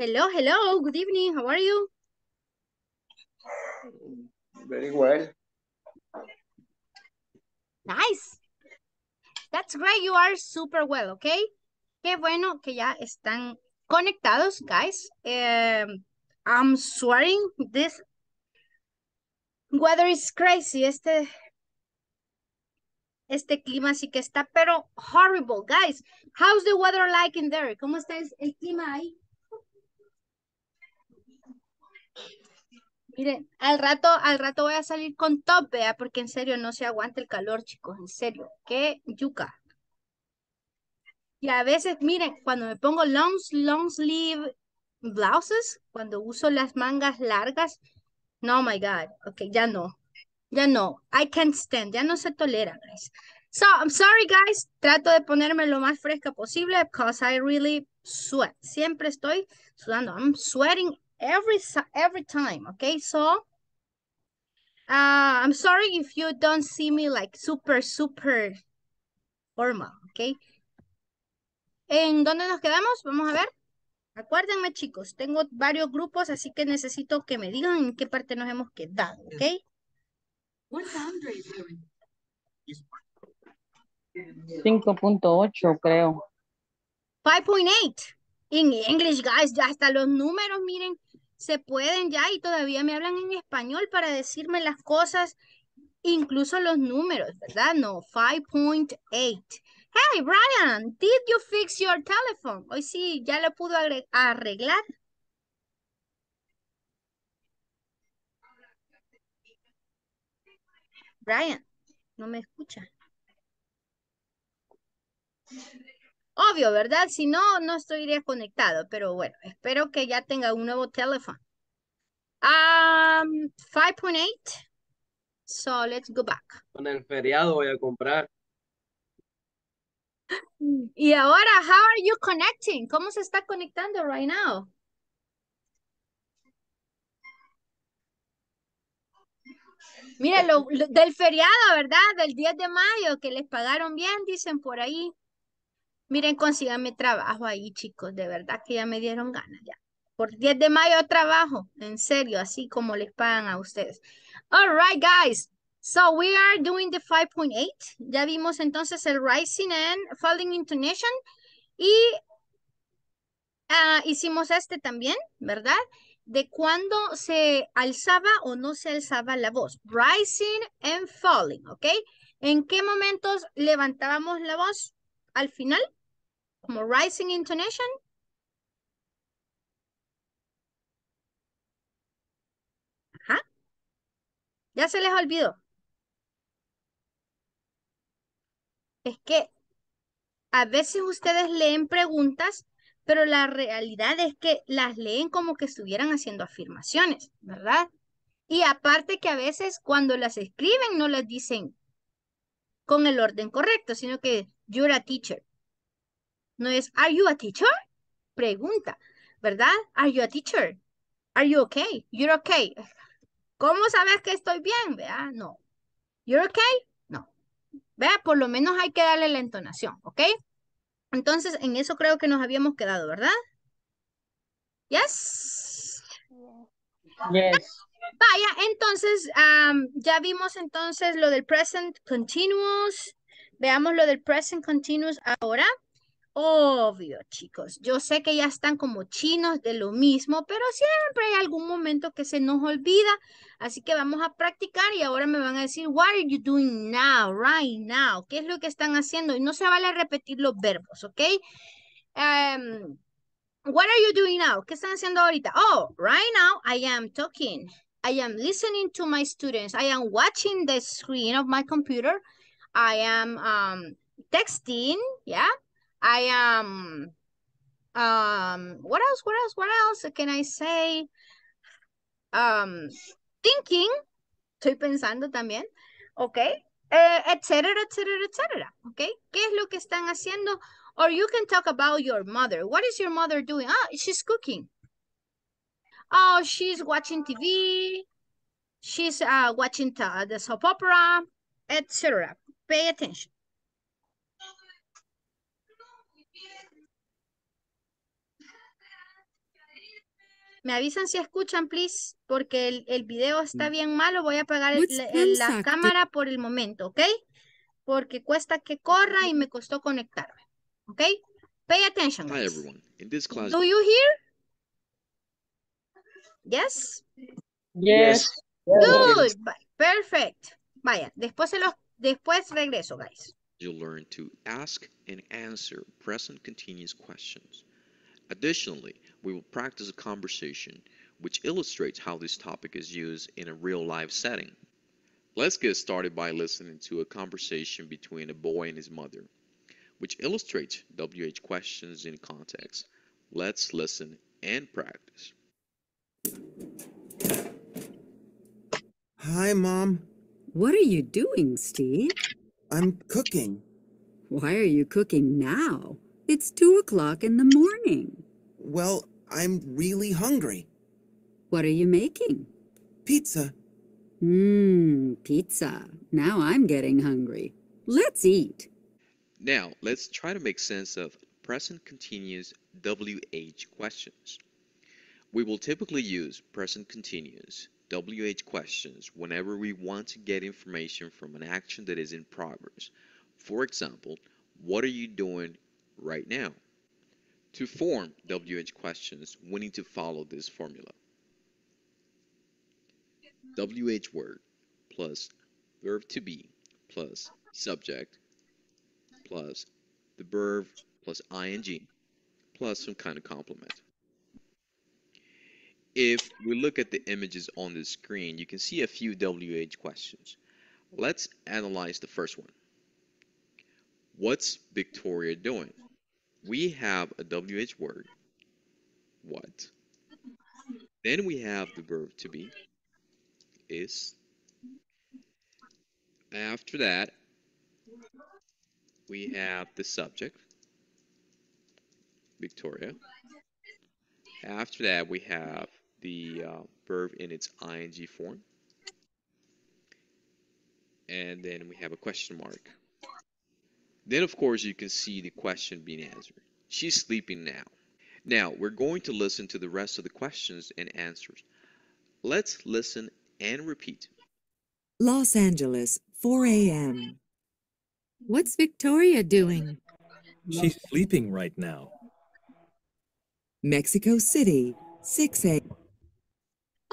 Hello, hello, good evening, how are you? Very well. Nice. That's great, you are super well, okay? Qué bueno que ya están conectados, guys. Um, I'm swearing this weather is crazy. Este, este clima sí que está, pero horrible, guys. How's the weather like in there? ¿Cómo está el clima ahí? Miren, al rato, al rato voy a salir con top, vea, porque en serio no se aguanta el calor, chicos, en serio. Qué yuca. Y a veces, miren, cuando me pongo long, long sleeve blouses, cuando uso las mangas largas, no, my God, ok, ya no, ya no, I can't stand, ya no se tolera, guys. So, I'm sorry, guys, trato de ponerme lo más fresca posible because I really sweat. Siempre estoy sudando. I'm sweating every, every time, okay? So, uh, I'm sorry if you don't see me like super, super formal, okay? ¿En dónde nos quedamos? Vamos a ver. Acuérdenme, chicos, tengo varios grupos, así que necesito que me digan en qué parte nos hemos quedado, ¿ok? 5.8, creo. 5.8. En English, guys, ya hasta los números, miren, se pueden ya y todavía me hablan en español para decirme las cosas, incluso los números, ¿verdad? No, 5.8. Hey, Brian, did you fix your telephone? Hoy sí, ya lo pudo arreglar. Brian, no me escucha. Obvio, ¿verdad? Si no, no estoy conectado, pero bueno, espero que ya tenga un nuevo teléfono. Um, 5.8. So, let's go back. Con el feriado voy a comprar. Y ahora, how are you connecting? ¿Cómo se está conectando right now? Mira, lo, del feriado, ¿verdad? Del 10 de mayo, que les pagaron bien, dicen por ahí. Miren, consíganme trabajo ahí, chicos. De verdad que ya me dieron ganas ya. Por 10 de mayo trabajo, en serio, así como les pagan a ustedes. All right, guys. So we are doing the 5.8. Ya vimos entonces el rising and falling intonation. Y uh, hicimos este también, ¿verdad? De cuando se alzaba o no se alzaba la voz. Rising and falling, ¿ok? ¿En qué momentos levantábamos la voz? Al final, como rising intonation. Ajá. Ya se les olvidó. Es que a veces ustedes leen preguntas, pero la realidad es que las leen como que estuvieran haciendo afirmaciones, ¿verdad? Y aparte que a veces cuando las escriben no las dicen con el orden correcto, sino que you're a teacher. No es, are you a teacher? Pregunta, ¿verdad? Are you a teacher? Are you okay? You're okay. ¿Cómo sabes que estoy bien? Vea, no. You're okay? No. Vea, por lo menos hay que darle la entonación, ¿ok? Entonces, en eso creo que nos habíamos quedado, ¿verdad? Yes. Yes. Vaya, entonces, ya vimos entonces lo del present continuous. Veamos lo del present continuous ahora. Obvio, chicos. Yo sé que ya están como chinos de lo mismo, pero siempre hay algún momento que se nos olvida. Así que vamos a practicar y ahora me van a decir, what are you doing now, right now? ¿Qué es lo que están haciendo? Y no se vale repetir los verbos, ¿ok? Um, what are you doing now? ¿Qué están haciendo ahorita? Oh, right now I am talking. I am listening to my students. I am watching the screen of my computer. I am um, texting, yeah? I am, um, what else, what else, what else can I say? Um, thinking, estoy pensando también, ok, uh, etcétera, etcétera, etcétera, ok. ¿Qué es lo que están haciendo? Or you can talk about your mother. What is your mother doing? Ah, she's cooking. Oh, she's watching TV. She's uh, watching the soap opera, etc. Pay attention. Me avisan si escuchan, please, porque el, el video está Mm. bien malo. Voy a apagar el- la, el- la Pensac? cámara por el momento, ¿ok? Porque cuesta que corra y me costó conectarme, ¿ok? Pay attention, Hi guys. everyone. In this class, Do you hear? Yes? Yes. Good. Perfect. Vaya, después se los, después regreso, guys. you'll learn to ask and answer present continuous questions. Additionally, we will practice a conversation which illustrates how this topic is used in a real life setting. Let's get started by listening to a conversation between a boy and his mother, which illustrates WH questions in context. Let's listen and practice. Hi, Mom. What are you doing, Steve? I'm cooking. Why are you cooking now? It's two o'clock in the morning. Well, I'm really hungry. What are you making? Pizza. Mmm, pizza. Now I'm getting hungry. Let's eat. Now, let's try to make sense of present continuous WH questions. We will typically use present continuous WH questions whenever we want to get information from an action that is in progress. For example, what are you doing right now? To form WH questions, we need to follow this formula. WH word plus verb to be plus subject plus the verb plus ing plus some kind of complement. If we look at the images on the screen, you can see a few WH questions. Let's analyze the first one. What's Victoria doing? We have a WH word, what. Then we have the verb to be, is. After that, we have the subject, Victoria. After that, we have the uh, verb in its ing form. And then we have a question mark. Then, of course, you can see the question being answered. She's sleeping now. Now, we're going to listen to the rest of the questions and answers. Let's listen and repeat. Los Angeles, 4 a.m. What's Victoria doing? She's sleeping right now. Mexico City, 6 a.m.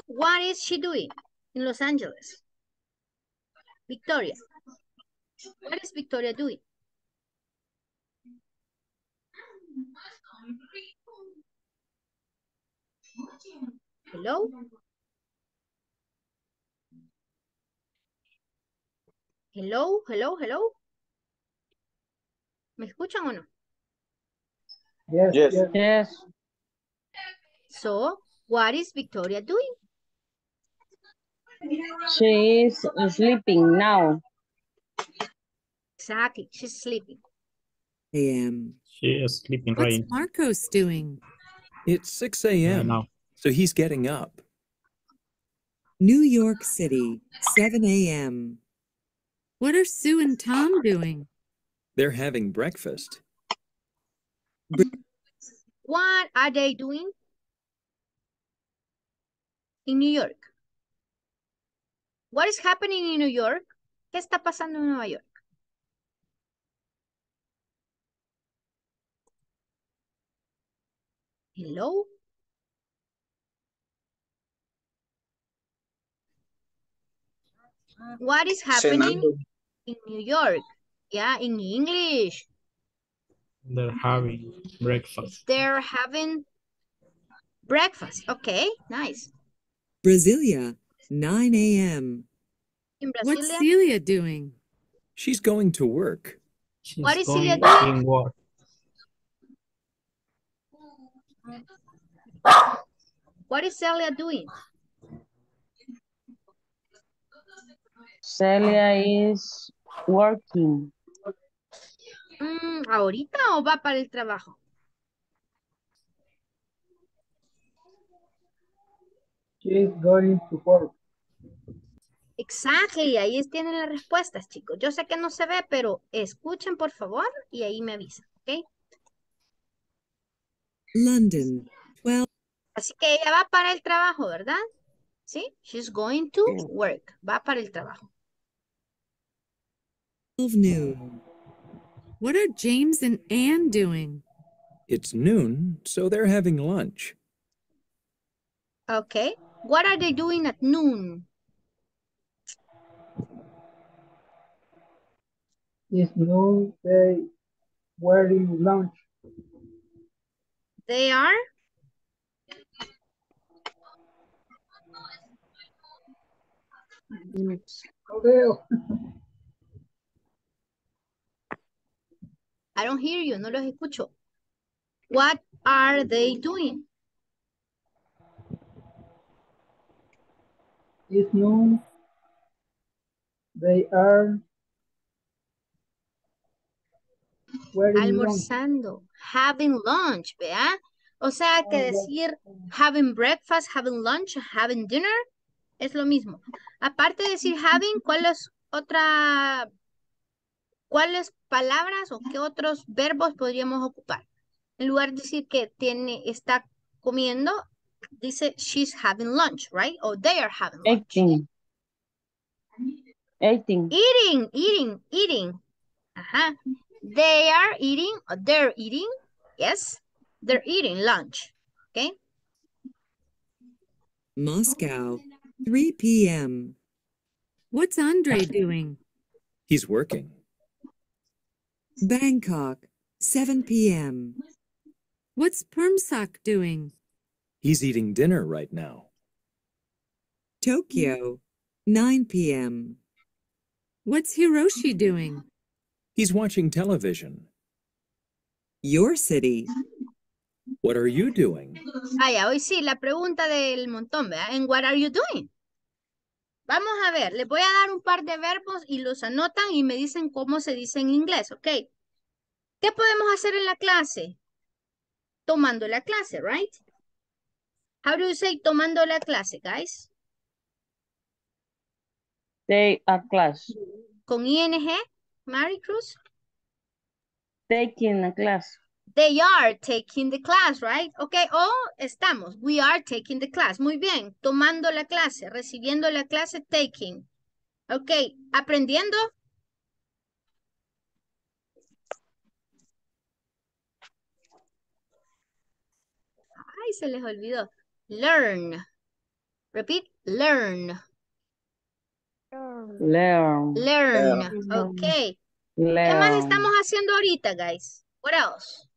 What is she doing in Los Angeles? Victoria. What is Victoria doing? Hello? Hello, hello, hello. ¿Me escuchan o no? Yes. Yes. So, what is Victoria doing? She is sleeping now. Exactly, she's sleeping. a.m. She is sleeping What's right Marcos doing? It's 6 right a.m., now. so he's getting up. New York City, 7 a.m. What are Sue and Tom doing? They're having breakfast. What are they doing in New York? What is happening in New York? ¿Qué está pasando en Nueva York? Hello? What is happening Cenando. in New York? Yeah, in English. They're having breakfast. They're having breakfast. Okay, nice. Brasilia, 9 a.m. In What's Celia doing? She's going to work. She's What is going Celia doing? What is Celia doing? Celia is working. Mm, ¿Ahorita o va para el trabajo? She's going to work. Exactly, ahí es- tienen las respuestas, chicos. Yo sé que no se ve, pero escuchen por favor y ahí me avisan, ¿ok? London, 12 Así que ella va para el trabajo, ¿verdad? ¿Sí? She's going to work. Va para el trabajo. 12 noon. What are James and Anne doing? It's noon, so they're having lunch. Okay. What are they doing at noon? It's noon, they were in lunch. They are No. I don't hear you, no los escucho. What are they doing? It's noon. They are. Almorzando, having lunch, ¿vea? O sea que decir having breakfast, having lunch, having dinner es lo mismo. Aparte de decir having, ¿cuáles otra, cuáles palabras o qué otros verbos podríamos ocupar? En lugar de decir que tiene, está comiendo, dice she's having lunch, right? O they are having lunch. Eating. Eating. Eating, eating, eating. Ajá. They are eating, or they're eating. Yes, they're eating lunch. Okay. Moscow, 3 p.m. What's Andre doing? He's working. Bangkok, 7 p.m. What's Permsak doing? He's eating dinner right now. Tokyo, 9 p.m. What's Hiroshi doing? He's watching television. Your city, What are you doing? Ah, ya, hoy sí, la pregunta del montón, ¿verdad? And what are you doing? Vamos a ver, les voy a dar un par de verbos y los anotan y me dicen cómo se dice en inglés, ¿ok? ¿Qué podemos hacer en la clase? Tomando la clase, right? How do you say tomando la clase, guys? Take a class. Con ING, Mary Cruz? Taking a class. They are taking the class, right? Ok, o estamos, we are taking the class. Muy bien, tomando la clase, recibiendo la clase, taking. Ok, aprendiendo. Ay, se les olvidó. Learn. Repeat, learn. Learn. Learn. Ok. ¿Qué más Learn. estamos haciendo ahorita, guys? What else?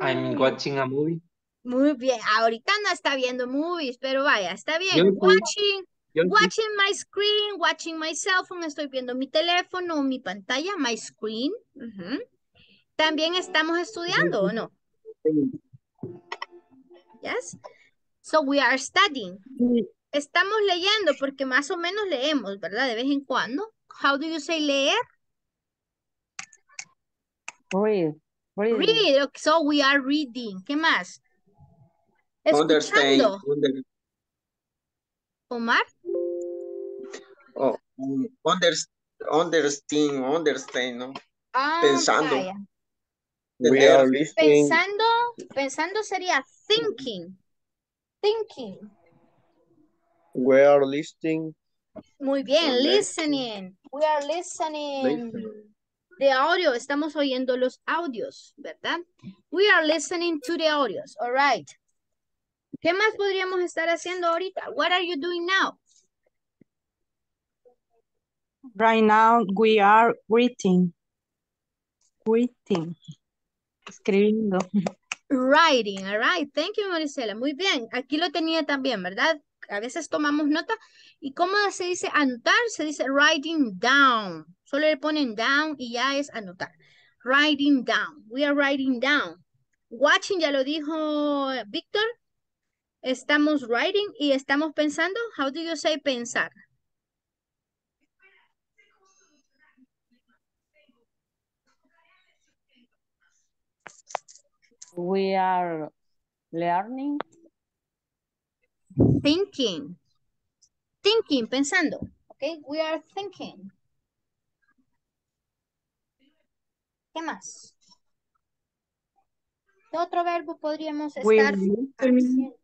I'm watching a movie. Muy bien, ahorita no está viendo movies, pero vaya, está bien. Yo. Watching, Yo watching my screen, watching my cell phone, estoy viendo mi teléfono mi pantalla, my screen. También estamos estudiando, ¿o no? Yes. So we are studying. Estamos leyendo porque más o menos leemos, ¿verdad? De vez en cuando. How do you say leer? Read. Read. So we are reading. ¿Qué más? Understand. Escuchando. Under, Omar. oh, under, understand, understand, ¿no? Ah, Pensando. vaya. We are listening. Pensando, pensando sería thinking. Thinking. We are listening. Muy bien, Listening. listening. We are listening. The audio, estamos oyendo los audios, ¿verdad? We are listening to the audios. All right. ¿Qué más podríamos estar haciendo ahorita? What are you doing now? Right now we are reading. Reading. Escribiendo. Writing, all right. Thank you, Marisela. Muy bien. Aquí lo tenía también, ¿verdad? A veces tomamos nota. ¿Y cómo se dice anotar? Se dice writing down. Solo le ponen down y ya es anotar. Writing down. We are writing down. Watching, ya lo dijo Víctor. Estamos writing y estamos pensando. How do you say pensar? We are learning. Thinking. Thinking, pensando. Okay, we are thinking. ¿Qué más? ¿Qué otro verbo podríamos estar haciendo?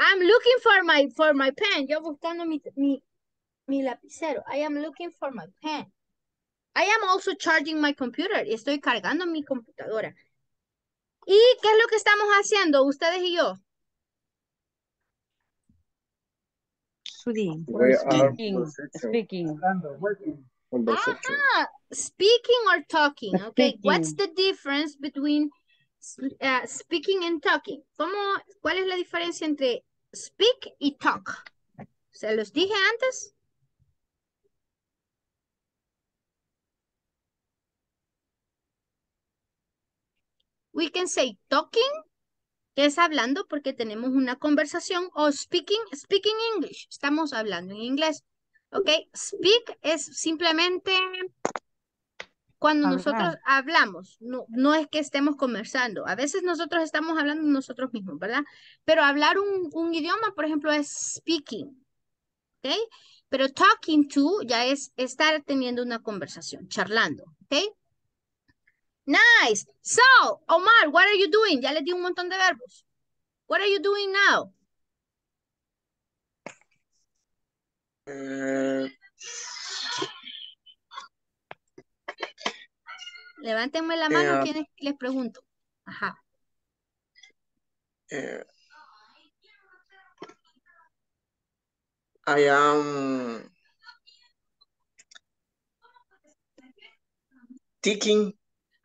I'm looking for my for my pen. Yo buscando mi, mi, mi lapicero. I am looking for my pen. I am also charging my computer. Estoy cargando mi computadora. ¿Y qué es lo que estamos haciendo ustedes y yo? Are Speaking. Speaking. Conversation. Ah, speaking or talking, okay? What's the difference between uh, speaking and talking? ¿Cómo, ¿Cuál es la diferencia entre speak y talk? ¿Se los dije antes? We can say talking, que es hablando porque tenemos una conversación, o speaking, speaking English, estamos hablando en inglés. ¿Ok? Speak es simplemente cuando nosotros hablamos, no, no es que estemos conversando. A veces nosotros estamos hablando nosotros mismos, ¿verdad? Pero hablar un, un idioma, por ejemplo, es speaking. ¿Ok? Pero talking to ya es estar teniendo una conversación, charlando. ¿Ok? Nice. So, Omar, what are you doing? Ya les di un montón de verbos. What are you doing now? Levántenme la mano Eh, quienes les pregunto. Ajá. eh, I am thinking.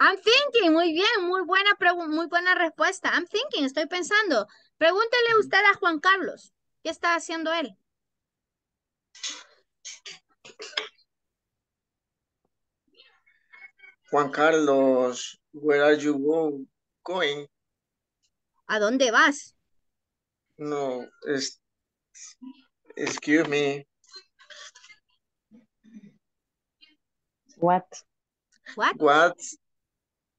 I'm thinking, muy bien, muy buena muy buena respuesta. I'm thinking, estoy pensando. Pregúntele usted a Juan Carlos, ¿qué está haciendo él? Juan Carlos, where are you go- going? ¿A dónde vas? No, es, excuse me. What? What? What?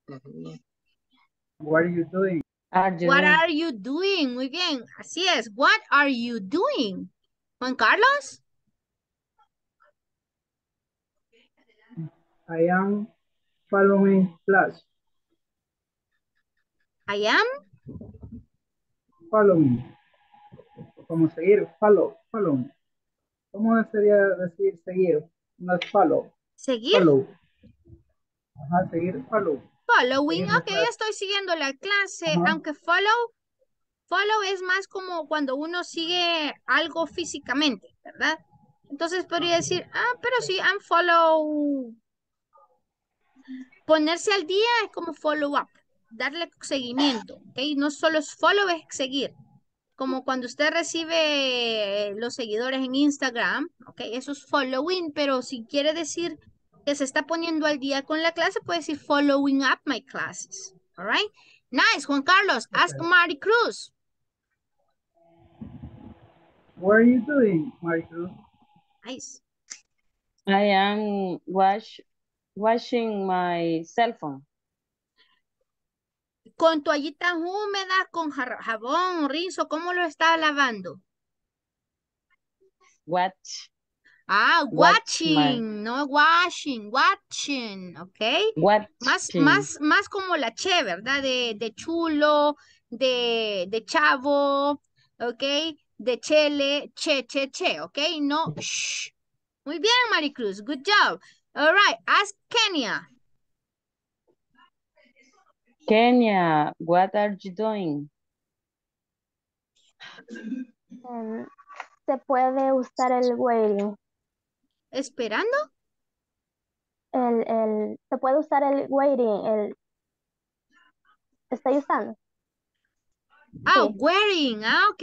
What are you doing? Are you What doing? are you doing? Muy bien, así es. What are you doing? Juan Carlos? I am following class. I am Following. Como seguir, follow, follow. ¿Cómo sería decir seguir? No es follow, seguir. follow. Ajá, seguir, follow. Following, ok, estoy siguiendo la clase, aunque follow, follow es más como cuando uno sigue algo físicamente, ¿verdad? Entonces podría decir, ah, pero sí, I'm follow. Ponerse al día es como follow up, darle seguimiento, ¿ok? No solo es follow, es seguir. Como cuando usted recibe los seguidores en Instagram, ¿ok? Eso es following, pero si quiere decir que se está poniendo al día con la clase, puede decir following up my classes. All right? Nice, Juan Carlos. Ask Okay. Mari Cruz. What are you doing, Maricruz? Nice. I am wash, washing my cell phone. Con toallitas húmedas, con jabón, rizo, ¿cómo lo está lavando? What? Ah, Watch watching, no washing, watching, ¿ok? What? Más, más, más como la che, ¿verdad? De, de chulo, de, de chavo, ¿ok? De chele, che, che, che, ¿ok? No, shh. Muy bien, Maricruz, good job. All right, ask Kenya. Kenya, what are you doing? Em, se puede usar el waiting. ¿Esperando? El, el, se puede usar el waiting. El, ¿Estoy usando? Ah, Sí. wearing, ah, ok.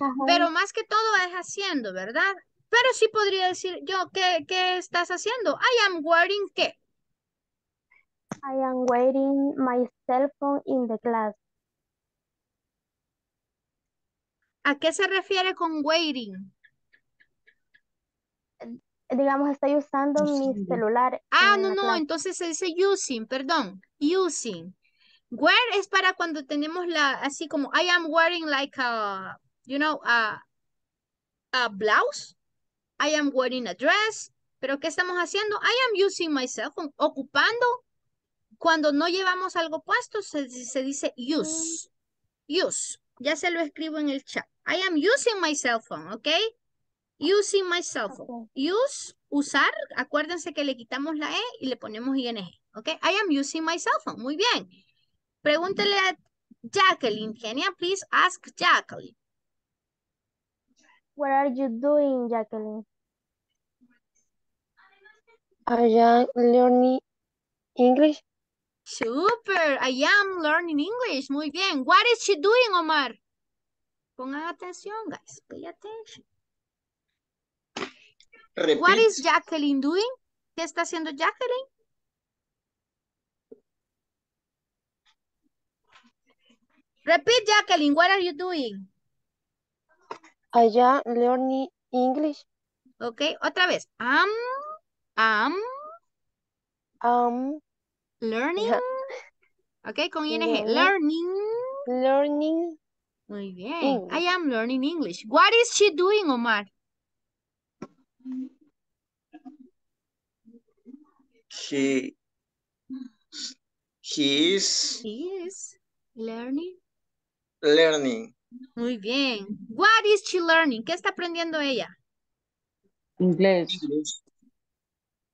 Ajá. Pero más que todo es haciendo, ¿verdad? Pero sí podría decir yo, ¿qué, qué estás haciendo? I am wearing, ¿qué? I am waiting my cell phone in the class. ¿A qué se refiere con waiting? Digamos, estoy usando mi celular Ah, no, no, clase. entonces se dice using, perdón, using. Wear es para cuando tenemos la, así como, I am wearing like a, you know, a, a blouse. I am wearing a dress. Pero ¿qué estamos haciendo? I am using my cell phone. Ocupando. Cuando no llevamos algo puesto, se, se dice use. Use. Ya se lo escribo en el chat. I am using my cell phone, ¿ok? Using my cell phone. Use, usar. Acuérdense que le quitamos la E y le ponemos ING, ¿ok? I am using my cell phone. Muy bien. Pregúntele a Jacqueline. Kenia, please ask Jacqueline. What are you doing, Jacqueline? I am learning English. Super, I am learning English. Muy bien. What is she doing, Omar? Pongan atención, guys. Pay attention. Repeat. What is Jacqueline doing? ¿Qué está haciendo Jacqueline? Repeat, Jacqueline. What are you doing? I am learning English. Ok, otra vez. Am, am, Um, learning. Ok, con ING. Learning. Learning. learning Muy bien. English. I am learning English. What is she doing, Omar? He, he is She is learning. learning Muy bien. What is she learning? ¿Qué está aprendiendo ella? English. English.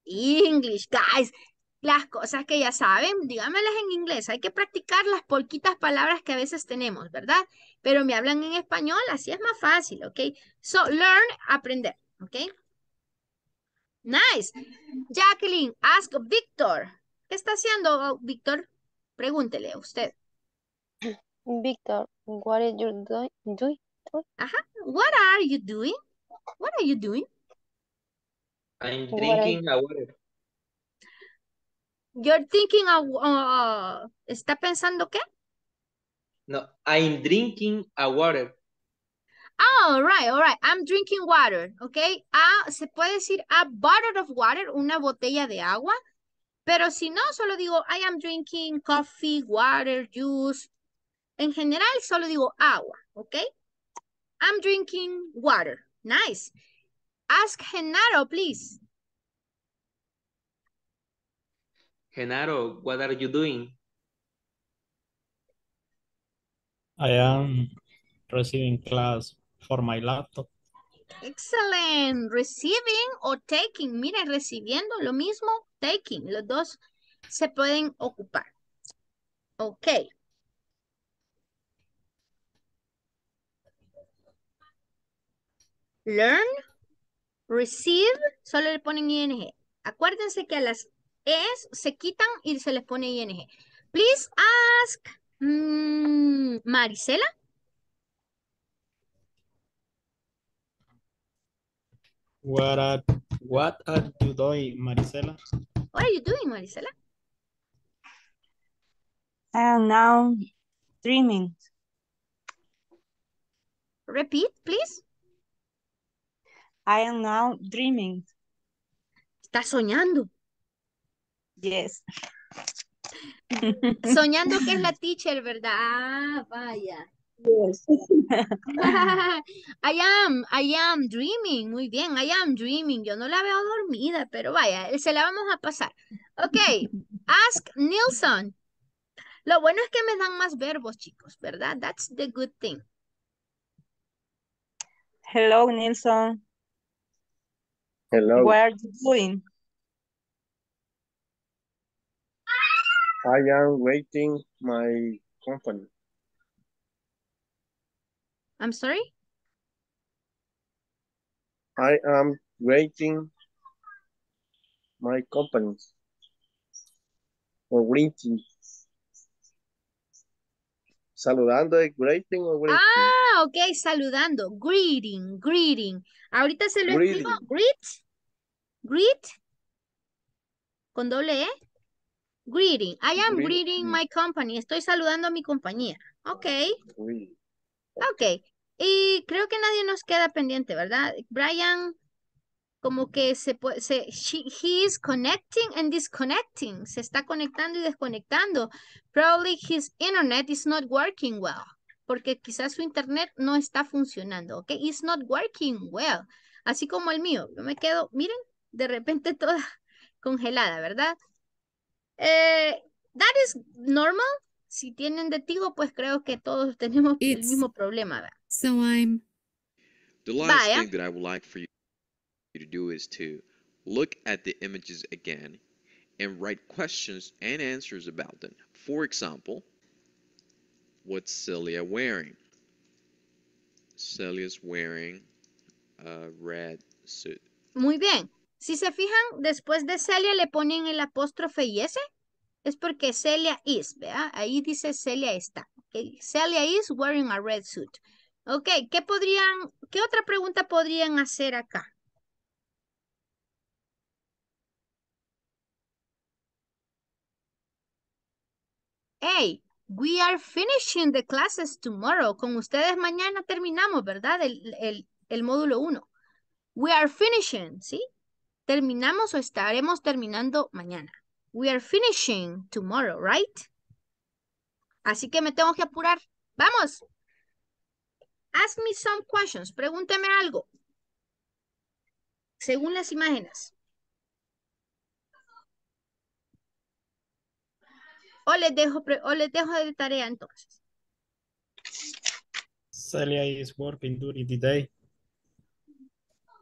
English, guys. Las cosas que ya saben, dígamelas en inglés. Hay que practicar las poquitas palabras que a veces tenemos, ¿verdad? Pero me hablan en español, así es más fácil, ¿ok? So, learn, aprender, ¿ok? Nice. Jacqueline, ask Victor. ¿Qué está haciendo, Víctor? Pregúntele a usted. Victor, what are you doing? doing? Ajá. What are you doing? What are you doing? I'm drinking a water. You're thinking of, uh, ¿está pensando qué? No, I'm drinking a water. Oh, all right, all right. I'm drinking water, ¿ok? Ah, se puede decir a bottle of water, una botella de agua. Pero si no, solo digo I am drinking coffee, water, juice. En general, solo digo agua, ¿ok? I'm drinking water. Nice. Ask Genaro, please. Genaro, what are you doing? I am receiving class for my laptop. Excellent. Receiving o taking. Miren, recibiendo lo mismo, taking. Los dos se pueden ocupar. Ok. Learn, receive, solo le ponen ing. Acuérdense que a las es se quitan y se les pone ing. Please ask mm, Marisela. What are, what are you doing, Marisela? What are you doing, Marisela? I am now dreaming. Repeat, please. I am now dreaming. Está soñando. Yes. Soñando que es la teacher, ¿verdad? Ah, vaya. Yes. I am, I am dreaming. Muy bien, I am dreaming. Yo no la veo dormida, pero vaya, se la vamos a pasar. Ok, ask Nilsson. Lo bueno es que me dan más verbos, chicos, ¿verdad? That's the good thing. Hello, Nilsson. Hello. What are you doing? I am waiting my company. I'm sorry? I am waiting my company. Or greeting. Saludando es greeting o greeting. Ah, ok, saludando. Greeting, greeting. Ahorita se lo escribo. Greet. Greet. Con doble E. Greeting. I am greeting my company. Estoy saludando a mi compañía. Ok. Greeting. Ok. Y creo que nadie nos queda pendiente, ¿verdad? Brian, como que se puede, se, she- he is connecting and disconnecting. Se está conectando y desconectando. Probably his internet is not working well. Porque quizás su internet no está funcionando, ¿ok? It's not working well. Así como el mío. Yo me quedo, miren, de repente toda congelada, ¿verdad? Eh, that is normal. Si tienen de tigo, pues creo que todos tenemos el mismo problema, ¿verdad? So I'm The last Vaya. thing that I would like for you to do is to look at the images again and write questions and answers about them. For example, what's Celia wearing? Celia's wearing a red suit. Muy bien. Si se fijan, después de Celia le ponen el apóstrofe y ese. Es porque Celia is, ¿verdad? Ahí dice Celia está. ok. Celia is wearing a red suit. Ok, ¿qué podrían, qué otra pregunta podrían hacer acá? Hey, we are finishing the classes tomorrow. Con ustedes mañana terminamos, ¿verdad? El, el, el módulo 1. We are finishing, ¿sí? Terminamos o estaremos terminando mañana. We are finishing tomorrow, right? Así que me tengo que apurar. Vamos. Ask me some questions. Pregúnteme algo. Según las imágenes. O les dejo, o les dejo de tarea entonces. Celia is working during the day.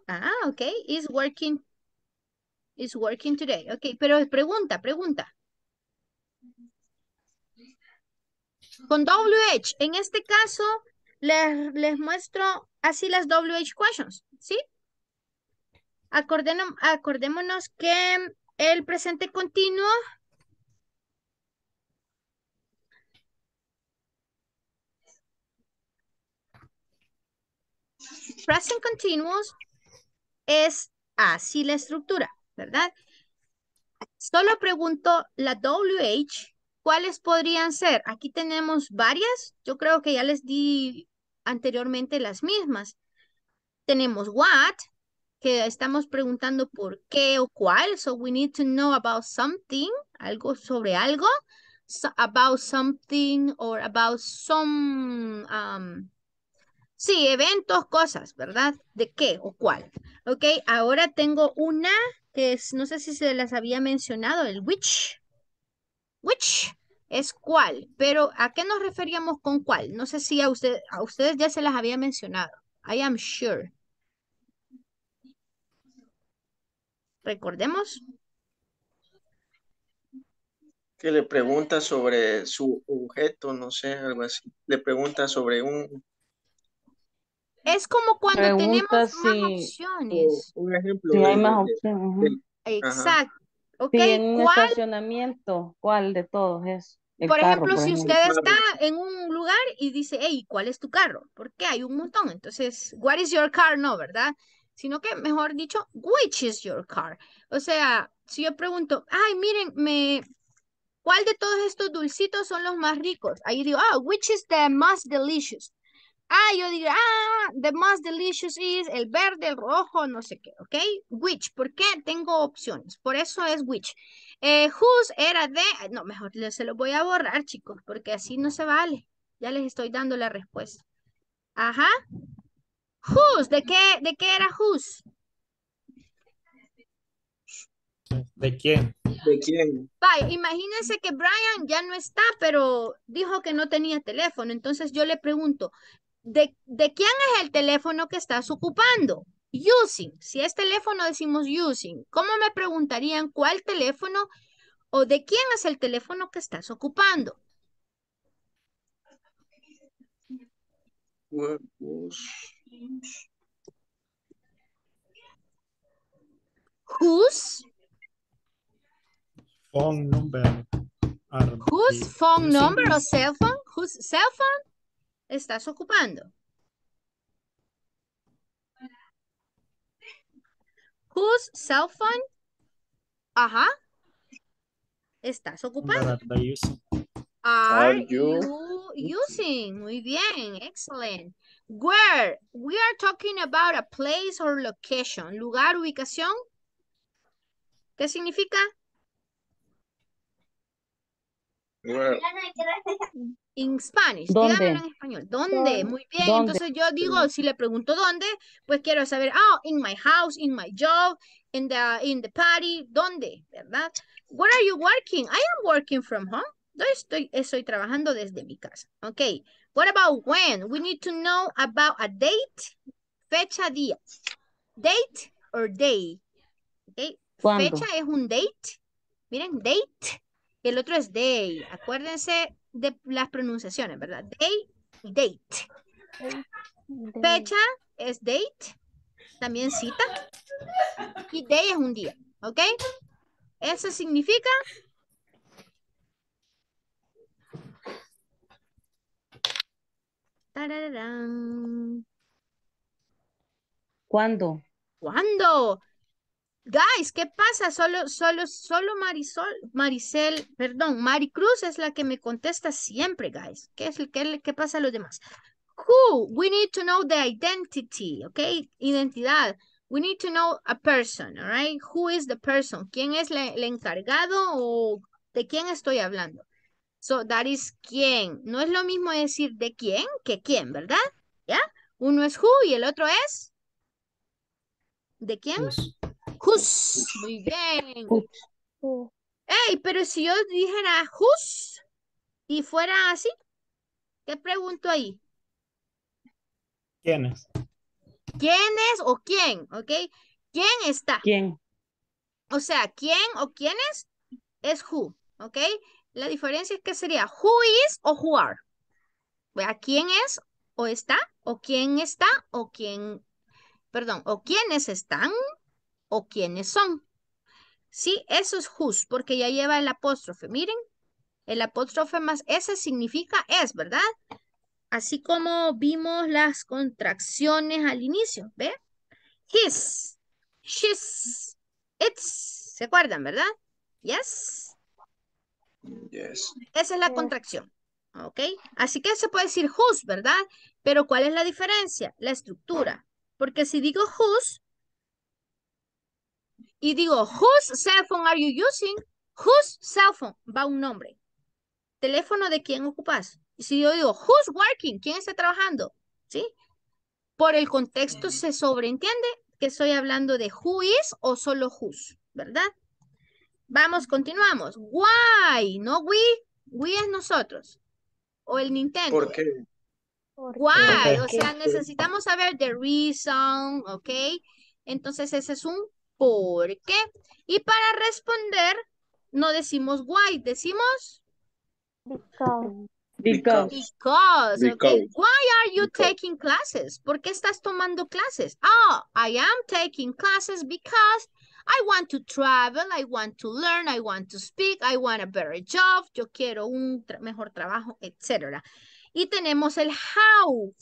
Ah, ok. Is working. Is working today. Ok, pero pregunta, pregunta. Con WH, en este caso, les, les muestro así las WH questions, ¿sí? Acordeno- acordémonos que el presente continuo present continuous es así la estructura, ¿verdad? Solo pregunto la WH, ¿cuáles podrían ser? Aquí tenemos varias, yo creo que ya les di anteriormente las mismas. Tenemos what, que estamos preguntando por qué o cuál, so we need to know about something, algo sobre algo, so- about something or about some, um, sí, eventos, cosas, ¿verdad? ¿De qué o cuál? Ok, ahora tengo una que es, no sé si se las había mencionado, el which. Which es cuál, pero ¿a qué nos referíamos con cuál? No sé si a, usted, a ustedes ya se las había mencionado. I am sure. Recordemos. Que le pregunta sobre su objeto, no sé, algo así. Le pregunta sobre un, Es como cuando Pregunta tenemos más opciones. un ejemplo. Si hay más opciones. Exacto. Ok, Si en un ¿cuál? estacionamiento, ¿cuál de todos es? El Por carro, ejemplo, por si ejemplo. usted está en un lugar y dice, hey, ¿cuál es tu carro? Porque hay un montón. Entonces, what is your car? No, ¿verdad? Sino que, mejor dicho, which is your car? O sea, si yo pregunto, ay, miren, me, ¿cuál de todos estos dulcitos son los más ricos? Ahí digo, ah, which is the most delicious? Ah, yo digo, ah, the most delicious is el verde, el rojo, no sé qué, ¿ok? Which, ¿por qué? Tengo opciones, por eso es which. Eh, whose era de, no, mejor se lo voy a borrar, chicos, porque así no se vale. Ya les estoy dando la respuesta. Ajá. Whose, ¿de qué, de qué era whose? ¿De quién? ¿De quién? Vaya, imagínense que Brian ya no está, pero dijo que no tenía teléfono. Entonces yo le pregunto, ¿de, de quién es el teléfono que estás ocupando? Using. Si es teléfono, decimos using. ¿Cómo me preguntarían cuál teléfono o de quién es el teléfono que estás ocupando? Whose, Phone number. whose phone number o cell phone? Whose cell phone estás ocupando? Whose cell phone? Ajá. ¿Estás using? Are Are you you using? Muy bien, excellent. Where? We are talking about a place or location. Lugar, ubicación. ¿Qué significa? Where? In Spanish. ¿Dónde? Dígamelo en español. ¿Dónde? ¿Dónde? Muy bien. ¿Dónde? Entonces yo digo, si le pregunto dónde, pues quiero saber, oh, in my house, in my job, in the, in the party, ¿dónde? ¿Verdad? Where are you working? I am working from home. Yo estoy, estoy trabajando desde mi casa. Ok. What about when? We need to know about a date. Fecha, día. Date or day. Ok. ¿Cuándo? Fecha es un date. Miren, date. El otro es day. Acuérdense de las pronunciaciones, ¿verdad? Day, date. Fecha es date. También cita. Y day es un día. ¿Ok? Eso significa Tararán. ¿Cuándo? ¿Cuándo? Guys, ¿qué pasa? Solo, solo, solo Marisol, Maricel, perdón, Maricruz es la que me contesta siempre, guys. ¿Qué es qué, qué pasa a los demás? Who? We need to know the identity, ¿ok? Identidad. We need to know a person, all right? Who is the person? ¿Quién es el encargado o de quién estoy hablando? So, that is quién. No es lo mismo decir de quién que quién, ¿verdad? ¿Ya? Uno es who y el otro es ¿de quién? Whose. Muy bien. Ey, pero si yo dijera whose y fuera así, ¿qué pregunto ahí? ¿Quiénes? ¿Quién es o quién? ¿Ok? ¿Quién está? ¿Quién? O sea, ¿quién o quiénes es who? ¿Ok? La diferencia es que sería who is o who are. Vea, ¿quién es o está? O quién está o quién, perdón, o quiénes están o quiénes son. Sí, eso es whose, porque ya lleva el apóstrofe. Miren, el apóstrofe más ese significa es, ¿verdad? Así como vimos las contracciones al inicio, ¿ve? His, she's, its. ¿Se acuerdan, verdad? Yes. Yes. Esa es la contracción. ¿Ok? Así que se puede decir whose, ¿verdad? Pero ¿cuál es la diferencia? La estructura. Porque si digo whose y digo whose cell phone are you using? Whose cell phone va un nombre. Teléfono de quién ocupas. Y si yo digo who's working, ¿quién está trabajando? ¿Sí? Por el contexto se sobreentiende que estoy hablando de who is o solo whose, ¿verdad? Vamos, continuamos. Why, no we. We es nosotros. O el Nintendo. ¿Por qué? Why, o sea, necesitamos saber the reason, ¿ok? Entonces ese es un por qué. Y para responder, no decimos why, decimos Because. because, ¿ok? Because. Why are you taking classes? ¿Por qué estás tomando clases? Oh, I am taking classes because I want to travel, I want to learn, I want to speak, I want a better job, yo quiero un tra- mejor trabajo, etcétera. Y tenemos el how,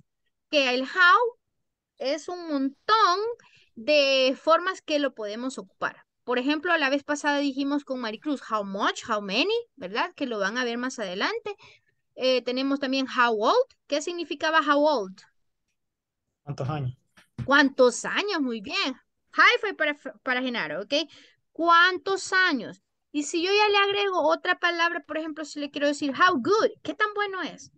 que el how es un montón de formas que lo podemos ocupar. Por ejemplo, la vez pasada dijimos con Maricruz, how much, how many, ¿verdad? Que lo van a ver más adelante. Eh, tenemos también how old. ¿Qué significaba how old? ¿Cuántos años? ¿Cuántos años? Muy bien. High five para, para Genaro, ¿ok? ¿Cuántos años? Y si yo ya le agrego otra palabra, por ejemplo, si le quiero decir how good, ¿qué tan bueno es?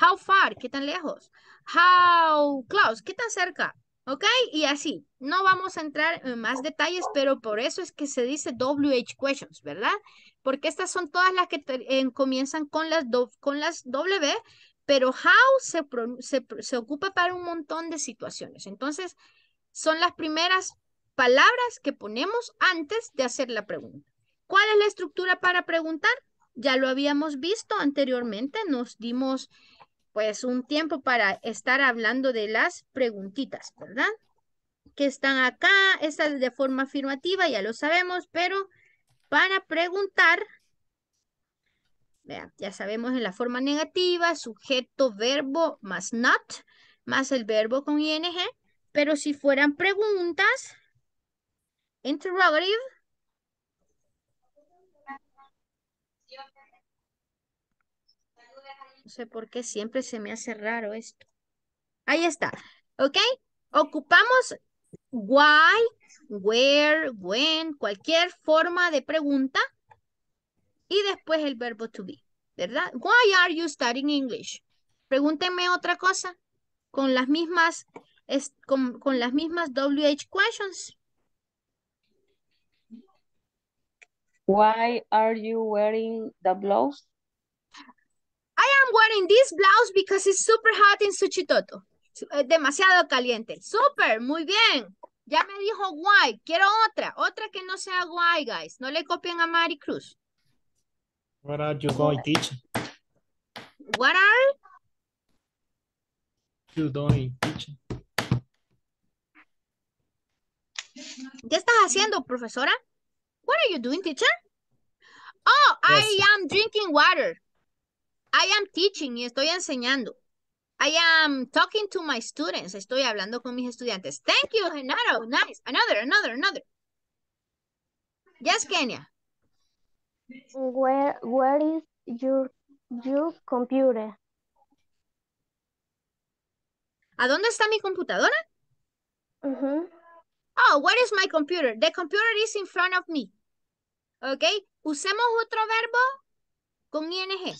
How far, ¿qué tan lejos? How close, ¿qué tan cerca? ¿Ok? Y así. No vamos a entrar en más detalles, pero por eso es que se dice WH questions, ¿verdad? Porque estas son todas las que comienzan con las, do- con las W, pero how se, se, se ocupa para un montón de situaciones. Entonces, son las primeras palabras que ponemos antes de hacer la pregunta. ¿Cuál es la estructura para preguntar? Ya lo habíamos visto anteriormente, nos dimos pues un tiempo para estar hablando de las preguntitas, ¿verdad? Que están acá, esta es de forma afirmativa, ya lo sabemos, pero para preguntar, vean, ya sabemos en la forma negativa, sujeto, verbo, más not, más el verbo con ing, pero si fueran preguntas, interrogative, no sé por qué siempre se me hace raro esto. Ahí está, ¿ok? Ocupamos why, where, when, cualquier forma de pregunta y después el verbo to be. ¿verdad? Why are you studying English? Pregúntenme otra cosa con las mismas, es, con, con las mismas WH questions. Why are you wearing the blouse? Am wearing this blouse because it's super hot in Suchitoto. Eh, Demasiado caliente. Super, muy bien. Ya me dijo why. Quiero otra. Otra que no sea why, guys. No le copien a Mari Cruz. What are you doing, teacher? What are You doing, teacher? ¿Qué estás haciendo, profesora? What are you doing, teacher? Oh, I am drinking water. I am teaching y estoy enseñando. I am talking to my students. Estoy hablando con mis estudiantes. Thank you, Genaro. Nice. Another, another, another. Yes, Kenya. Where where is your your computer? ¿A dónde está mi computadora? Ujú. Oh, where is my computer? The computer is in front of me. ¿Ok? Usemos otro verbo con ing.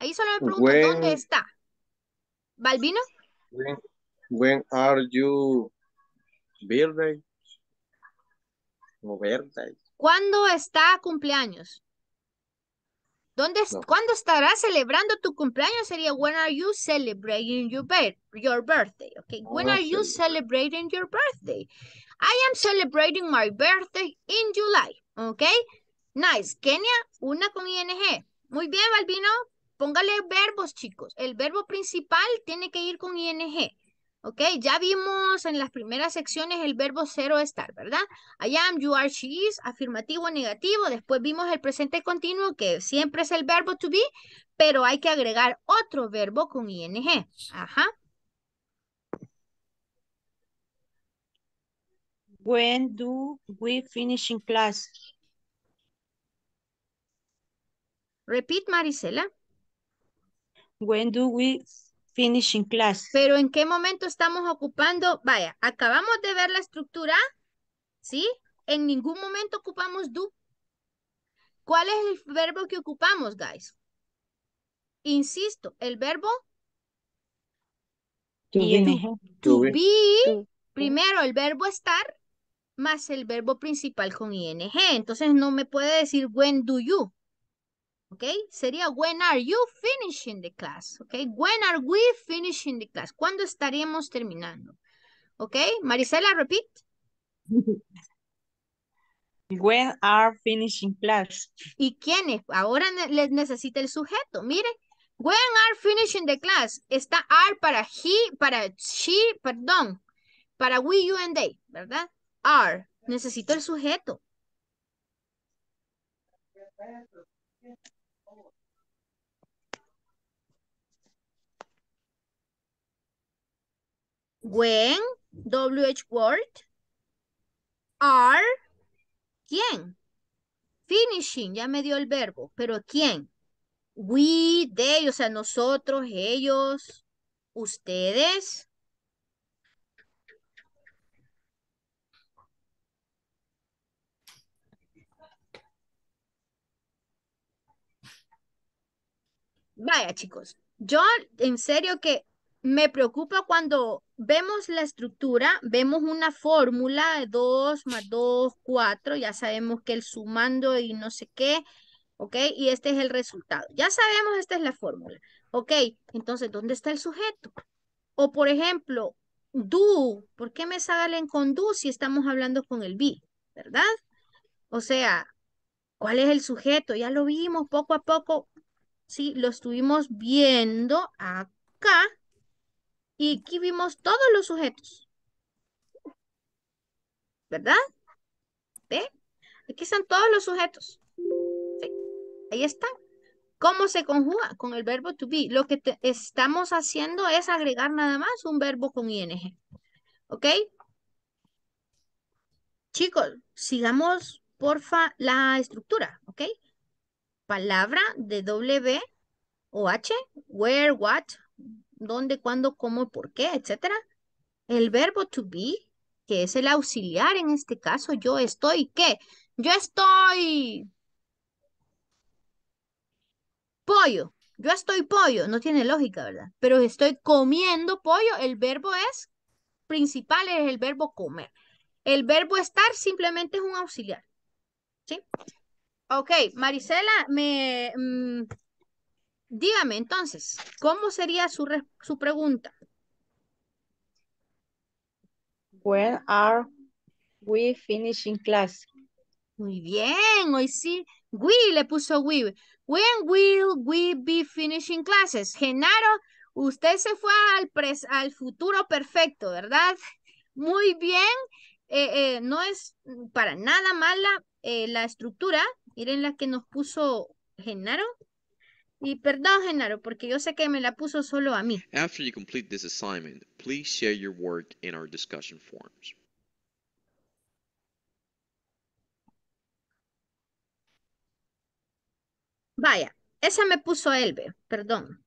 Ahí solo me pregunto, When- ¿dónde está? ¿Balbino? When, when are you birthday? ¿Cuándo está cumpleaños? ¿Dónde, No. ¿Cuándo estarás celebrando tu cumpleaños? Sería when are you celebrating your, your birthday? Okay. When Ah, are you celebrating your birthday? I am celebrating my birthday in July. Okay. Nice. Kenia, una con ing. Muy bien, Balbino. Póngale verbos, chicos. El verbo principal tiene que ir con ing. Ok, ya vimos en las primeras secciones el verbo cero estar, ¿verdad? I am, you are, she is, afirmativo, negativo. Después vimos el presente continuo, que siempre es el verbo to be, pero hay que agregar otro verbo con ing. Ajá. When do we finish in class? Repeat, Marisela. When do we finish in class? Pero ¿en qué momento estamos ocupando? Vaya, acabamos de ver la estructura, ¿sí? En ningún momento ocupamos do. ¿Cuál es el verbo que ocupamos, guys? Insisto, el verbo To be. To To be. be, primero el verbo estar más el verbo principal con ing. Entonces no me puede decir when do you. ¿Ok? Sería when are you finishing the class. ¿Ok? When are we finishing the class? ¿Cuándo estaríamos terminando? ¿Ok? Marisela, repeat. When are finishing class? ¿Y quiénes? Ahora les necesita el sujeto. Mire, when are finishing the class? Está are para he, para she, perdón, para we, you and they, ¿verdad? Are. Necesito el sujeto. When, WH word, are, ¿quién? Finishing, ya me dio el verbo, pero ¿quién? We, they, o sea, nosotros, ellos, ustedes. Vaya, chicos, yo en serio que me preocupa cuando vemos la estructura, vemos una fórmula de 2 más 2, 4, ya sabemos que el sumando y no sé qué, ¿ok? Y este es el resultado. Ya sabemos, esta es la fórmula, ¿ok? Entonces, ¿dónde está el sujeto? O por ejemplo, do, ¿por qué me salen con do si estamos hablando con el be, verdad? O sea, ¿cuál es el sujeto? Ya lo vimos poco a poco, sí, lo estuvimos viendo acá y aquí vimos todos los sujetos, ¿verdad? ¿Ve? Aquí están todos los sujetos. Sí, ahí están. ¿Cómo se conjuga? Con el verbo to be. Lo que estamos haciendo es agregar nada más un verbo con ing. ¿Ok? Chicos, sigamos, porfa, la estructura. ¿Ok? Palabra de W o H, where, what, dónde, cuándo, cómo, por qué, etcétera. El verbo to be, que es el auxiliar en este caso, yo estoy, ¿qué? Yo estoy pollo. Yo estoy pollo, no tiene lógica, ¿verdad? Pero estoy comiendo pollo, el verbo es principal, es el verbo comer. El verbo estar simplemente es un auxiliar. ¿Sí? Ok, Marisela, me, mm, dígame entonces, ¿cómo sería su, su pregunta? When are we finishing class? Muy bien, hoy sí. We le puso we. When will we be finishing classes? Genaro, usted se fue al, pres- al futuro perfecto, ¿verdad? Muy bien. Eh, eh, no es para nada mala eh, la estructura. Miren la que nos puso Genaro. Y perdón, Genaro, porque yo sé que me la puso solo a mí. After you complete this assignment, please share your work in our discussion forums. Vaya, esa me puso Elbe, perdón.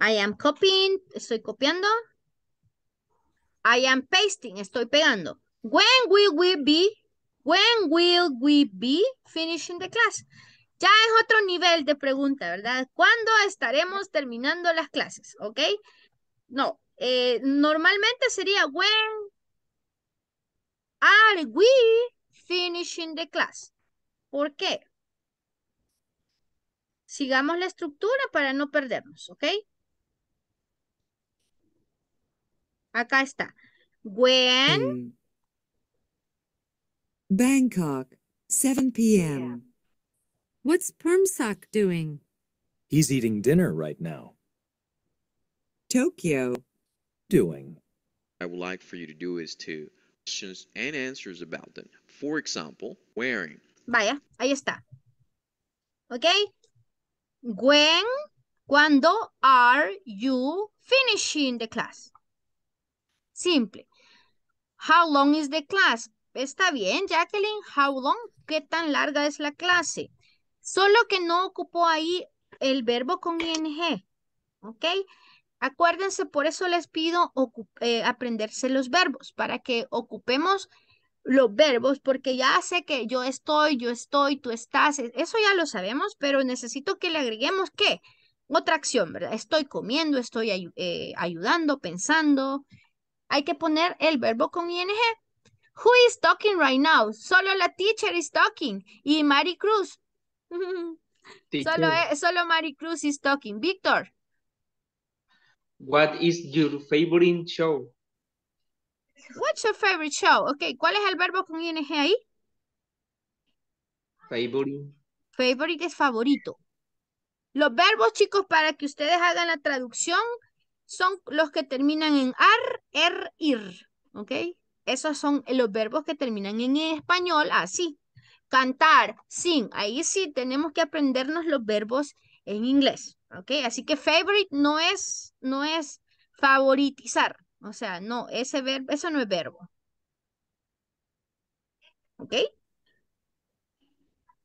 I am copying, estoy copiando. I am pasting, estoy pegando. When will we be, when will we be finishing the class? Ya es otro nivel de pregunta, ¿verdad? ¿Cuándo estaremos terminando las clases? ¿Ok? No, eh, normalmente sería when are we finishing the class? ¿Por qué? Sigamos la estructura para no perdernos, ¿ok? Acá está. When. Bangkok, 7 p.m. What's Permsak doing? He's eating dinner right now. Tokyo, Doing. I would like for you to do is to questions and answers about them. For example, wearing. vaya, ahí está. ¿Ok? When, ¿cuándo are you finishing the class? Simple. How long is the class? Está bien, Jacqueline. How long? ¿Qué tan larga es la clase? Solo que no ocupó ahí el verbo con ing. ¿Ok? Acuérdense, por eso les pido eh, aprenderse los verbos, para que ocupemos los verbos, porque ya sé que yo estoy, yo estoy, tú estás, e- eso ya lo sabemos, pero necesito que le agreguemos ¿qué? Otra acción, ¿verdad? Estoy comiendo, estoy eh, ayudando, pensando. Hay que poner el verbo con ing. Who is talking right now? Solo la teacher is talking. Y Mari Cruz. Solo, Teacher, eh, solo Mari Cruz is talking. Víctor. what is your favorite show? What's your favorite show? Ok, ¿cuál es el verbo con ing ahí? Favorite. Favorite es favorito. Los verbos, chicos, para que ustedes hagan la traducción, son los que terminan en ar, er, ir. ¿Ok? Esos son los verbos que terminan en español así. Cantar, sing. Ahí sí tenemos que aprendernos los verbos en inglés. ¿Ok? Así que favorite no es, no es favoritizar. O sea, no, ese verbo, eso no es verbo. ¿Ok?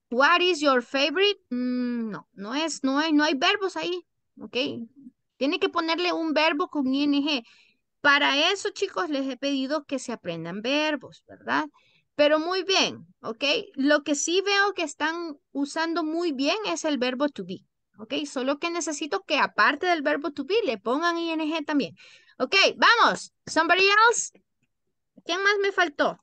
What is your favorite? Mm, no, no es, no hay, no hay verbos ahí, ¿ok? Tiene que ponerle un verbo con ing. Para eso, chicos, les he pedido que se aprendan verbos, ¿verdad? Pero muy bien, ¿ok? Lo que sí veo que están usando muy bien es el verbo to be, ¿ok? Solo que necesito que aparte del verbo to be le pongan ing también. Ok, vamos. Somebody else? ¿Quién más me faltó?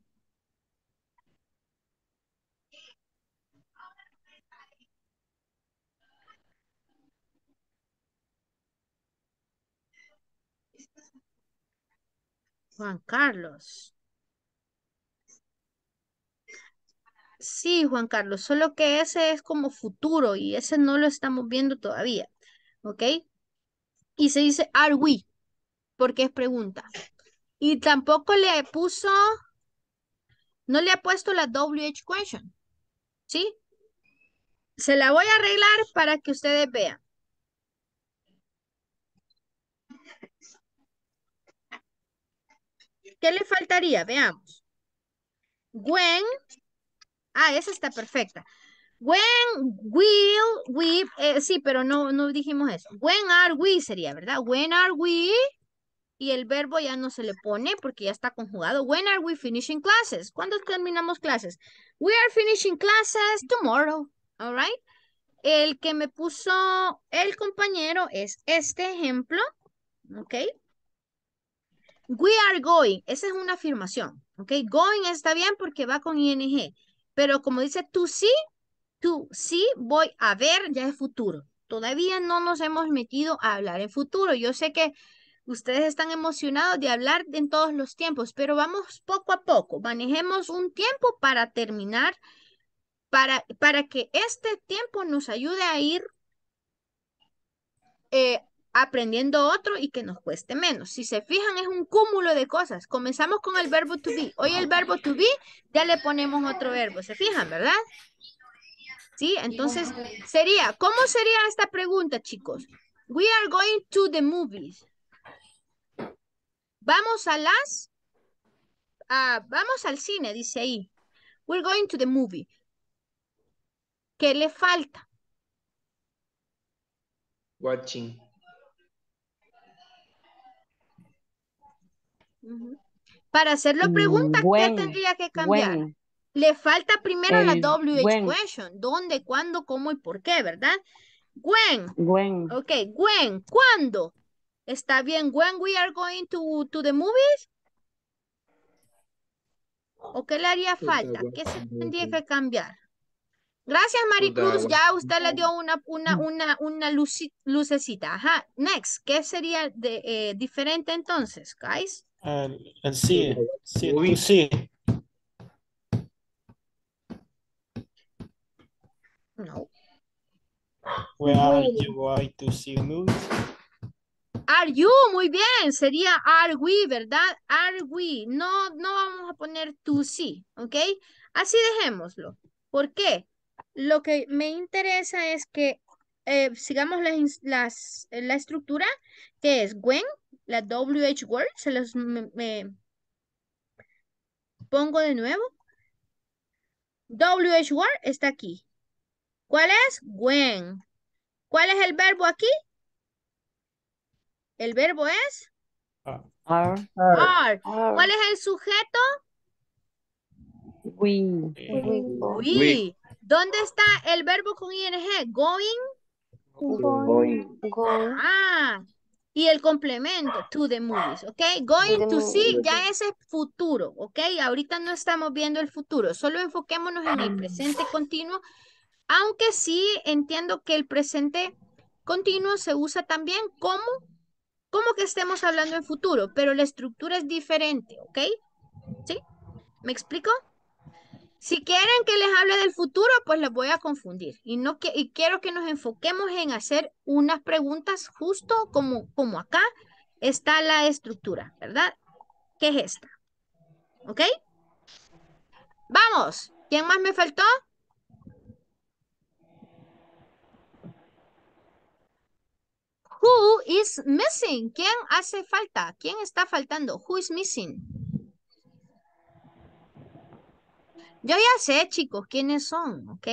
Juan Carlos. Sí, Juan Carlos, solo que ese es como futuro y ese no lo estamos viendo todavía, ¿ok? Y se dice are we, porque es pregunta. Y tampoco le puso, no le ha puesto la WH question, ¿sí? Se la voy a arreglar para que ustedes vean. ¿Qué le faltaría? Veamos. When, ah, esa está perfecta. When will we, eh, sí, pero no, no dijimos eso. When are we sería, ¿verdad? When are we, y el verbo ya no se le pone porque ya está conjugado. When are we finishing classes? ¿Cuándo terminamos clases? We are finishing classes tomorrow, all right? el que me puso el compañero es este ejemplo, ¿ok? We are going, esa es una afirmación, ¿ok? Going está bien porque va con ing, pero como dice to see, to see, voy a ver, ya es futuro. Todavía no nos hemos metido a hablar en futuro. Yo sé que ustedes están emocionados de hablar en todos los tiempos, pero vamos poco a poco. Manejemos un tiempo para terminar, para, para que este tiempo nos ayude a ir eh, aprendiendo otro y que nos cueste menos. Si se fijan, es un cúmulo de cosas. Comenzamos con el verbo to be. Hoy el verbo to be, ya le ponemos otro verbo. ¿Se fijan, verdad? ¿Sí? Entonces, sería, ¿cómo sería esta pregunta, chicos? We are going to the movies. Vamos a las, ah, vamos al cine, dice ahí. We're going to the movie. ¿Qué le falta? Watching. Para hacer la Mm, pregunta, ¿qué tendría que cambiar? when. Le falta primero la WH when. question. ¿Dónde, cuándo, cómo y por qué, verdad? When. When. Ok, when. ¿Cuándo? ¿Está bien? When we are going to, to the movies? ¿O qué le haría falta? ¿Qué se tendría que cambiar? Gracias, Maricruz. Ya usted le dio una, una, una, una luci- lucecita. Ajá. Next. ¿Qué sería de, eh, diferente entonces, guys? El, el sí, sí, tú sí. No. Where are you going to see movies? Are you, muy bien, sería are we, ¿verdad? Are we, no, no vamos a poner to see, ¿ok? Así dejémoslo. ¿Por qué? Lo que me interesa es que eh, sigamos las, ins- las, la estructura, que es when, la WH word, se los me- me pongo de nuevo. WH word está aquí. ¿Cuál es? When. ¿Cuál es el verbo aquí? El verbo es Are. are. ¿Cuál es el sujeto? We. We. ¿Dónde está el verbo con ing? Going. Going. Ah. Y el complemento, to the movies, ¿ok? Going to see, ya ese es futuro, ¿ok? Ahorita no estamos viendo el futuro, solo enfoquémonos en el presente continuo, aunque sí entiendo que el presente continuo se usa también como, como que estemos hablando en futuro, pero la estructura es diferente, ¿ok? ¿Sí? ¿Me explico? Si quieren que les hable del futuro, pues les voy a confundir. Y, no que, y quiero que nos enfoquemos en hacer unas preguntas justo como, como acá está la estructura, ¿verdad? ¿Qué es esta? ¿Ok? Vamos. ¿Quién más me faltó? Who is missing? ¿Quién hace falta? ¿Quién está faltando? Who is missing? Yo ya sé, chicos, quiénes son, ¿ok?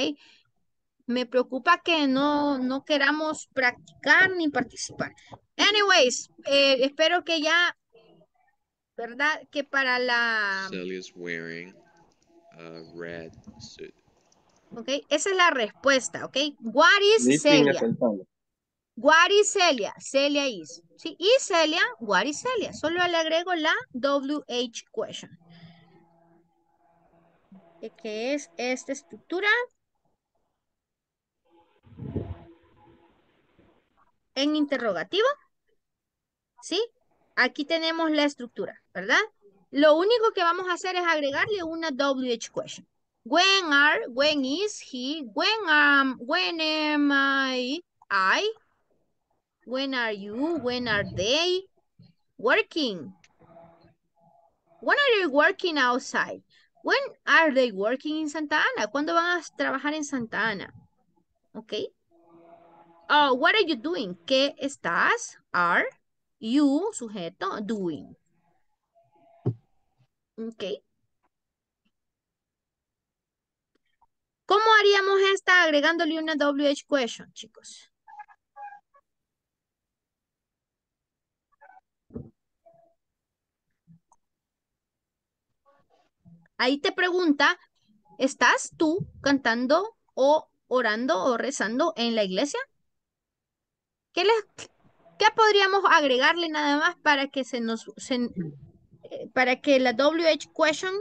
Me preocupa que no, no queramos practicar ni participar. Anyways, eh, espero que ya, ¿verdad? Que para la, Celia's wearing a red suit. ¿ok? Esa es la respuesta, ¿ok? What is Celia? What is Celia? Celia is. ¿Sí? Y Celia, what is Celia? Solo le agrego la WH question. Que es esta estructura. En interrogativo. ¿Sí? Aquí tenemos la estructura, ¿verdad? Lo único que vamos a hacer es agregarle una WH question. When are, when is he, when am, when am I, I, when are you, when are they working? When are you working outside? When are they working in Santa Ana? ¿Cuándo van a trabajar en Santa Ana? ¿Ok? Oh, what are you doing? ¿Qué estás? Are you, sujeto, doing? ¿Ok? ¿Cómo haríamos esta agregándole una WH question, chicos? Ahí te pregunta, ¿estás tú cantando o orando o rezando en la iglesia? ¿Qué, les, qué podríamos agregarle nada más para que se nos se, eh, para que la WH question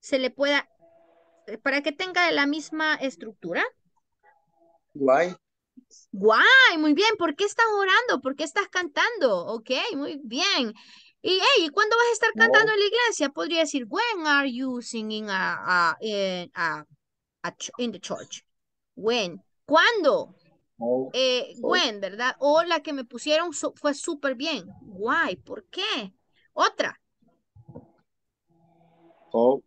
se le pueda eh, para que tenga la misma estructura? Why? Guay, muy bien. ¿Por qué estás orando? ¿Por qué estás cantando? Ok, muy bien. Y hey, ¿cuándo vas a estar cantando en la iglesia? Podría decir, when are you singing a, a- in, a- a ch- in the church? When. ¿Cuándo? Oh, Eh, oh, when, ¿verdad? O la que me pusieron fue súper bien. Why? ¿Por qué? Otra. oh,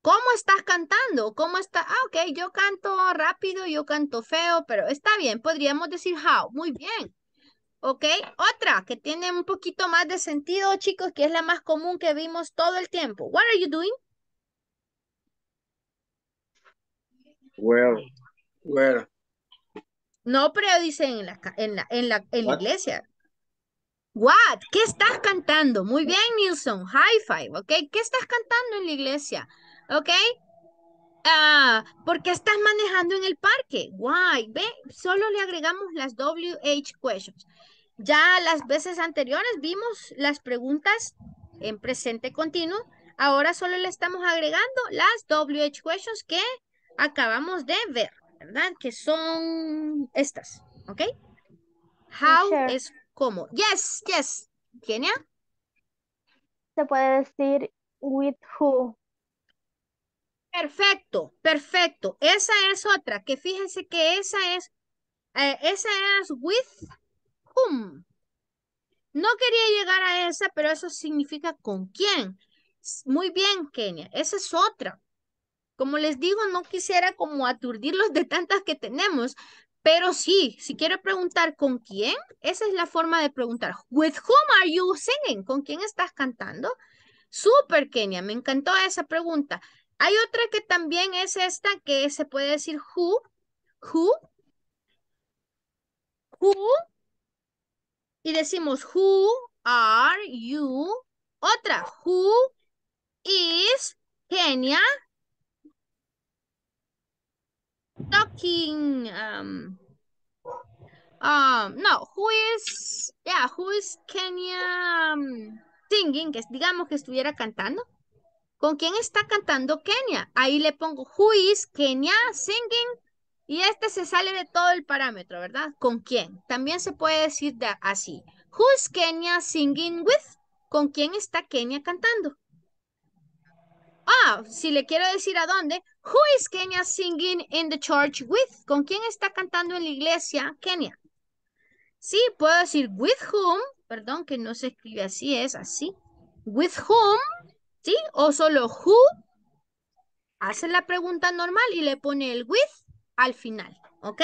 ¿Cómo estás cantando? ¿Cómo está? Ah, ok, yo canto rápido, yo canto feo, pero está bien. Podríamos decir how. Muy bien. Ok, otra que tiene un poquito más de sentido, chicos, que es la más común que vimos todo el tiempo. What are you doing? Where? where? No, pero dicen en la, en la, en la, en la iglesia. What? ¿Qué estás cantando? Muy bien, Nilsson. High five, ¿ok? ¿Qué estás cantando en la iglesia? ¿Ok? Ah, ¿por qué estás manejando en el parque? Why? Ve, solo le agregamos las WH questions. Ya las veces anteriores vimos las preguntas en presente continuo. Ahora solo le estamos agregando las WH questions que acabamos de ver, ¿verdad? Que son estas, ¿ok? How es como. Yes, yes. Kenia. Se puede decir with who. Perfecto, perfecto. Esa es otra, que fíjense que esa es, eh, esa es with No quería llegar a esa, pero eso significa con quién. Muy bien, Kenia. Esa es otra. Como les digo, no quisiera como aturdirlos de tantas que tenemos, pero sí, si quiero preguntar con quién, esa es la forma de preguntar. With whom are you singing? ¿Con quién estás cantando? Súper, Kenia, me encantó esa pregunta. Hay otra que también es esta, que se puede decir who, who, who, y decimos who are you. Otra, who is Kenia talking? Um, um, no, who is, yeah, who is Kenya um, singing? Que digamos que estuviera cantando. ¿Con quién está cantando Kenia? Ahí le pongo who is Kenya singing y este se sale de todo el parámetro, ¿verdad? ¿Con quién? También se puede decir de- así. Who is Kenya singing with? ¿Con quién está Kenia cantando? Ah, si le quiero decir a dónde, who is Kenya singing in the church with? ¿Con quién está cantando en la iglesia Kenia? Sí, puedo decir with whom, perdón, que no se escribe así, es así. With whom, ¿sí? O solo who, hace la pregunta normal y le pone el with al final, ¿ok?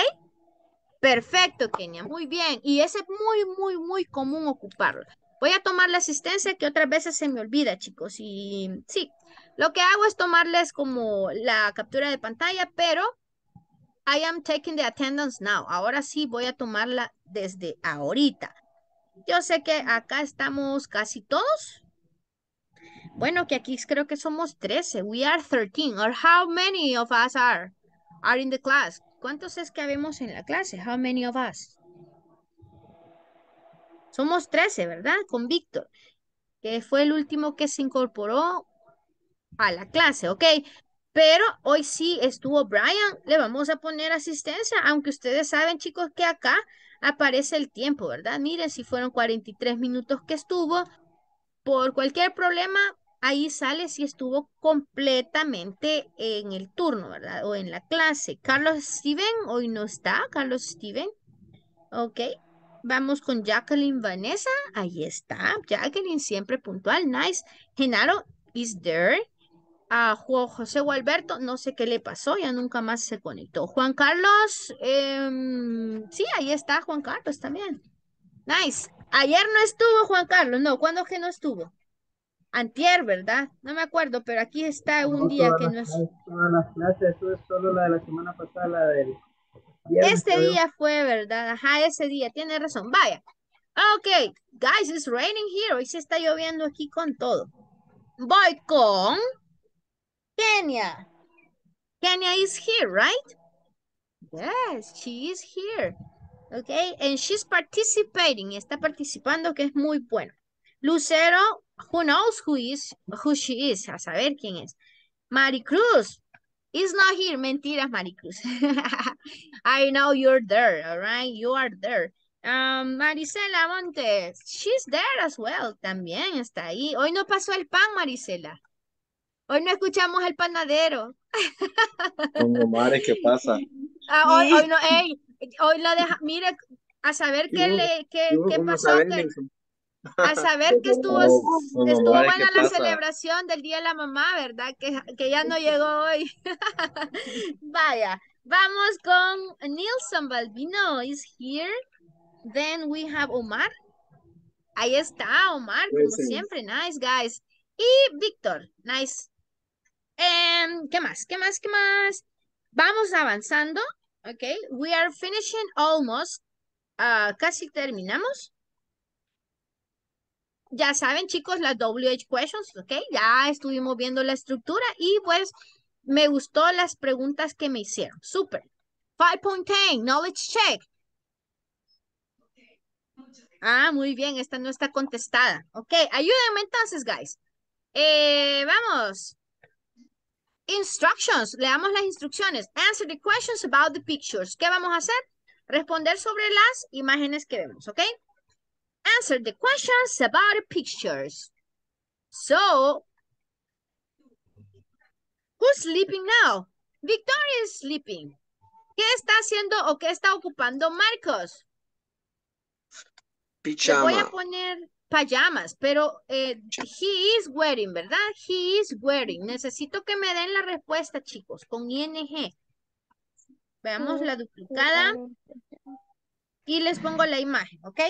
Perfecto, Kenia, muy bien. Y ese es muy, muy, muy común ocuparlo. Voy a tomar la asistencia que otras veces se me olvida, chicos. Y sí, lo que hago es tomarles como la captura de pantalla, pero I am taking the attendance now. Ahora sí voy a tomarla desde ahorita. Yo sé que acá estamos casi todos. Bueno, que aquí creo que somos 13. We are 13. Or how many of us are, are in the class? ¿Cuántos es que habemos en la clase? How many of us? Somos 13, ¿verdad? Con Víctor, que fue el último que se incorporó a la clase, ¿ok? Pero hoy sí estuvo Brian, le vamos a poner asistencia, aunque ustedes saben, chicos, que acá aparece el tiempo, ¿verdad? Miren, si fueron 43 minutos que estuvo, por cualquier problema, ahí sale si estuvo completamente en el turno, ¿verdad? O en la clase. Carlos Steven, hoy no está, Carlos Steven. Ok. Vamos con Jacqueline Vanessa. Ahí está. Jacqueline siempre puntual. Nice. Genaro is there. A Juan José Gualberto, no sé qué le pasó, ya nunca más se conectó. Juan Carlos, em, sí, ahí está Juan Carlos también. Nice. Ayer no estuvo Juan Carlos, no, ¿cuándo que no estuvo? Antier, ¿verdad? No me acuerdo, pero aquí está un No, día todas que no es. todas las clases, eso es solo la de la semana pasada, la del viernes, Este creo. día fue, ¿verdad? Ajá, ese día, tiene razón. Vaya. Ok, guys, it's raining here. Hoy se está lloviendo aquí con todo. Voy con Kenia. Kenia is here, right? Yes, she is here. Okay, and she's participating. Está participando, que es muy bueno. Lucero, who knows who is, who she is, a saber quién es. Maricruz is not here. Mentiras, Maricruz. I know you're there, all right? You are there. Um, Marisela Montes, she's there as well. También está ahí. Hoy no pasó el pan, Marisela. Hoy no escuchamos el panadero. Don Omar, ¿qué pasa? Ah, hoy, hoy no, ey, hoy lo deja, mire, a saber qué le, qué, Yo qué pasó, saber, que, Nelson. A saber que estuvo, estuvo buena ¿qué la pasa? celebración del Día de la Mamá, ¿verdad? Que, que ya no llegó hoy. Vaya, vamos con Nilson Balbino is here. Then we have Omar. Ahí está Omar, como siempre, nice guys. Y Víctor, nice. Em, ¿Qué más? ¿Qué más? ¿Qué más? Vamos avanzando, ok. We are finishing almost. Ah, casi terminamos. Ya saben, chicos, las WH questions, ok. Ya estuvimos viendo la estructura y pues me gustó las preguntas que me hicieron. Súper. 5.10, knowledge check. Ah, muy bien, esta no está contestada. Ok, ayúdenme entonces, guys. Eh, vamos. Instructions, leamos las instrucciones. Answer the questions about the pictures. ¿Qué vamos a hacer? Responder sobre las imágenes que vemos, ¿ok? Answer the questions about the pictures. So, who's sleeping now? Victoria is sleeping. ¿Qué está haciendo o qué está ocupando Marcos? Le voy a poner pajamas, pero eh, he is wearing, ¿verdad? He is wearing. Necesito que me den la respuesta, chicos, con ING. Veamos la duplicada y les pongo la imagen, ¿ok?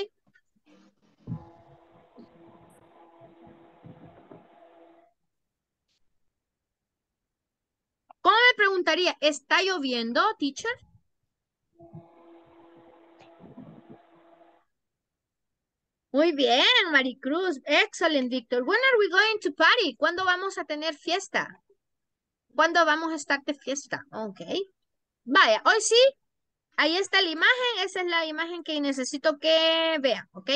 ¿Cómo me preguntaría? ¿Está lloviendo, teacher? Muy bien, Maricruz. Excellent, Víctor. When are we going to party? ¿Cuándo vamos a tener fiesta? ¿Cuándo vamos a estar de fiesta? Ok. Vaya, hoy sí. Ahí está la imagen. Esa es la imagen que necesito que vean, ¿ok?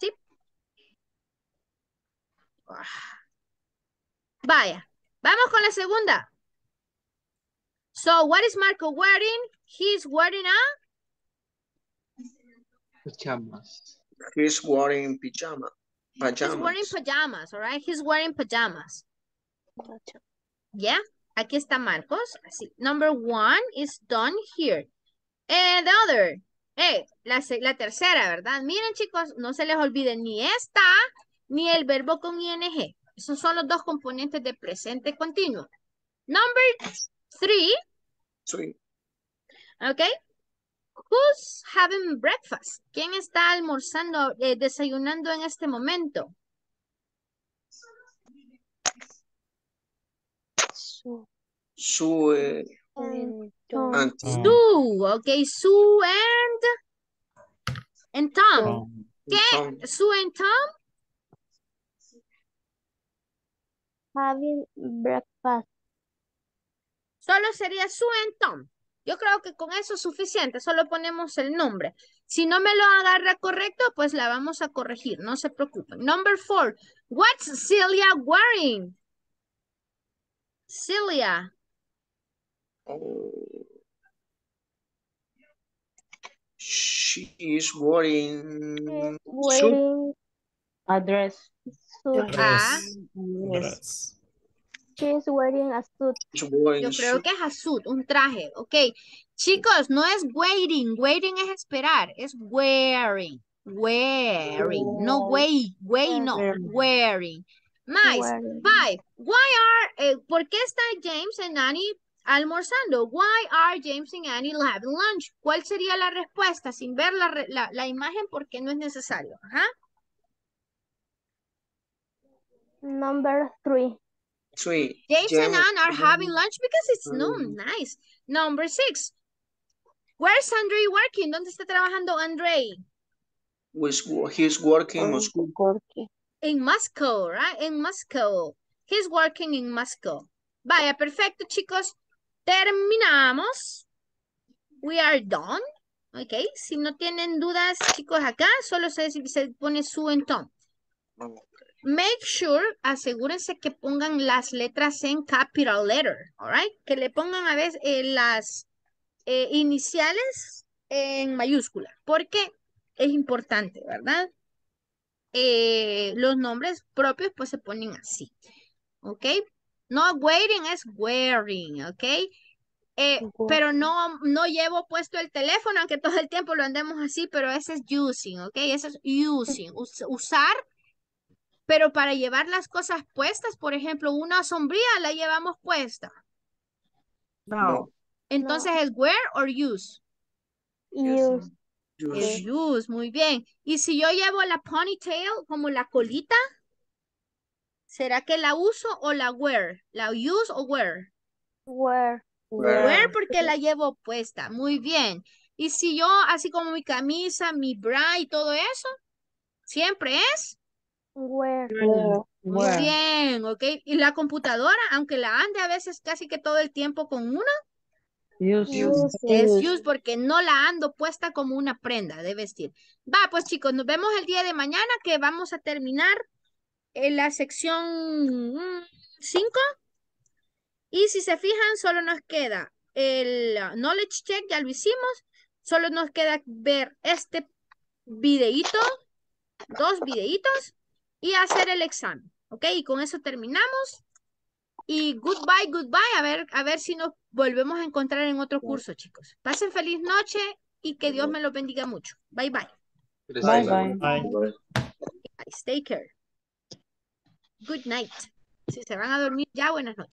Sí. Vaya. Vamos con la segunda. So, what is Marco wearing? He's wearing a... Pajamas. He's wearing pijama. He's wearing Pajamas. pajamas, all right? He's wearing pajamas. Yeah, aquí está Marcos. Así. Number one is done here. And the other. Eh, la, se- la tercera, ¿verdad? Miren, chicos, no se les olvide ni esta, ni el verbo con ing. Esos son los dos componentes de presente continuo. Number three, Sí. okay? Who's having breakfast? ¿Quién está almorzando, eh, desayunando en este momento? Su eh, And. Sue, Sue and and Tom. Tom. ¿Qué? Tom. Sue and Tom. Having breakfast. Solo sería Sue and Tom. Yo creo que con eso es suficiente. Solo ponemos el nombre. Si no me lo agarra correcto, pues la vamos a corregir. No se preocupen. Number four. What's Celia wearing? Celia. She is wearing. Wearing A dress. Suit. Ah. She's wearing a suit. Yo creo suit. que es a suit, un traje. Ok. Chicos, no es waiting. Waiting es esperar. Es wearing. Wearing. No way. Way no. Wearing. Nice. Wearing. Five. Why are, eh, ¿por qué está James and Annie almorzando? Why are James and Annie having lunch? ¿Cuál sería la respuesta? Sin ver la, la, la imagen porque no es necesario. Ajá. Number three. Three. James and Anne are having lunch because it's Mm. noon. Nice. Number six. Where's Andre working? ¿Dónde está trabajando Andre? he's working in Moscow. In Moscow, right? In Moscow. He's working in Moscow. Vaya, perfecto, chicos. Terminamos. We are done. Ok, si no tienen dudas, chicos, acá solo se, se pone su en tom. Make sure, asegúrense que pongan las letras en capital letter, alright? Que le pongan a veces eh, las eh, iniciales en mayúscula, porque es importante, ¿verdad? Eh, los nombres propios pues se ponen así, ¿ok? No waiting es wearing, ¿ok? Eh, pero no, no llevo puesto el teléfono, aunque todo el tiempo lo andemos así, pero ese es using, ¿ok? Ese es using, us- usar, pero para llevar las cosas puestas, por ejemplo, una sombría la llevamos puesta. No. Entonces es wear or use. Use. Es use, muy bien. Y si yo llevo la ponytail como la colita, ¿será que la uso o la wear? ¿La use o wear? Wear. Wear porque la llevo puesta. Muy bien. Y si yo, así como mi camisa, mi bra y todo eso, siempre es. Muy bien, ¿ok? Y la computadora, aunque la ande a veces casi que todo el tiempo con una, es use porque no la ando puesta como una prenda de vestir. Va, pues chicos, nos vemos el día de mañana que vamos a terminar en la sección 5. Y si se fijan, solo nos queda el knowledge check, ya lo hicimos. Solo nos queda ver este videíto, dos videitos y hacer el examen. ¿Ok? Y con eso terminamos. Y goodbye, goodbye. A ver, a ver si nos volvemos a encontrar en otro curso, chicos. Pasen feliz noche y que Dios me los bendiga mucho. Bye, bye. Bye, bye. Bye, Stay care. Good night. Si se van a dormir ya, buenas noches.